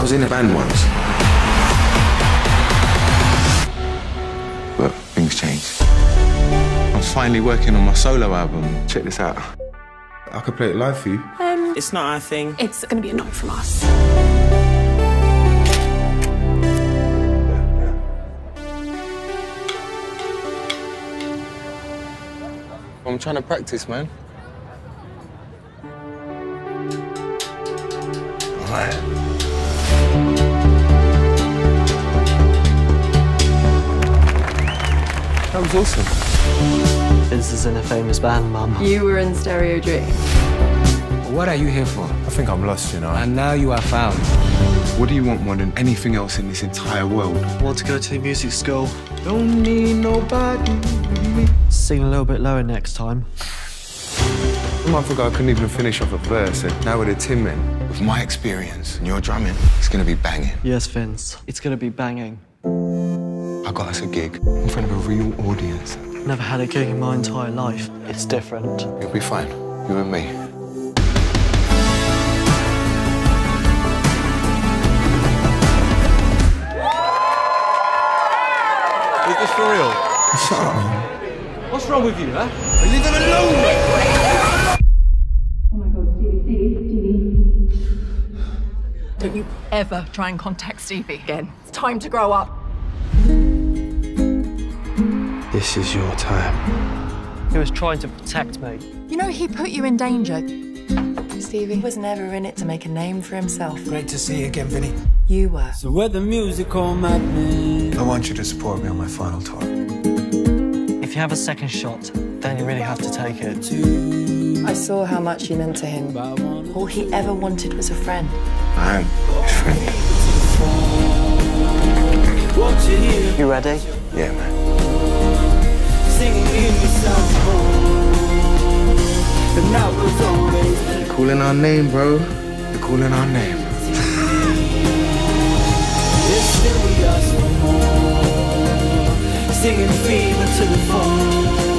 I was in a band once. But things changed. I'm finally working on my solo album. Check this out. I could play it live for you. Um, it's not our thing. It's gonna be a no from us. I'm trying to practice, man. Alright. That was awesome. Vince is in a famous band, Mum. You were in Stereo Dream. What are you here for? I think I'm lost, you know. And now you are found. What do you want more than anything else in this entire world? Want to go to the music school? Don't need nobody. Sing a little bit lower next time. A month ago, I couldn't even finish off a verse, and now with the Tin Men. With my experience and your drumming, it's gonna be banging. Yes, Vince. It's gonna be banging. I got us a gig in front of a real audience. Never had a gig in my entire life. It's different. You'll be fine. You and me. Is this for real? Shut up, man. What's wrong with you, huh? Leave them alone! Oh my god, Stevie, Stevie, Stevie. Don't you ever try and contact Stevie again. It's time to grow up. This is your time. He was trying to protect me. You know, he put you in danger. Stevie was never in it to make a name for himself. Great to see you again, Vinny. You were. So where the musical madness I want you to support me on my final tour. If you have a second shot, then you really have to take it. I saw how much you meant to him. All he ever wanted was a friend. I am his friend. Won't you You ready? Yeah, man. They're calling our name, bro. They're calling our name. Singing fever to the phone